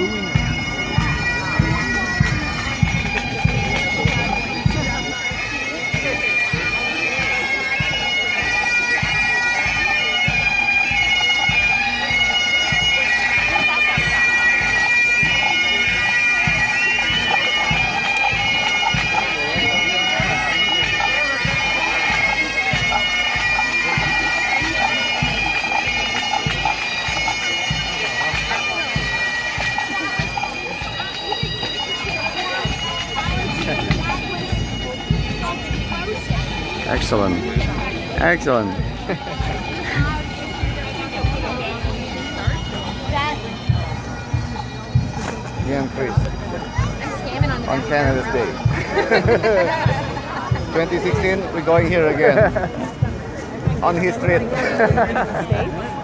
doing Excellent. Excellent. Young. I'm scamming on, on Canada's Day. 2016, we're going here again. on his street.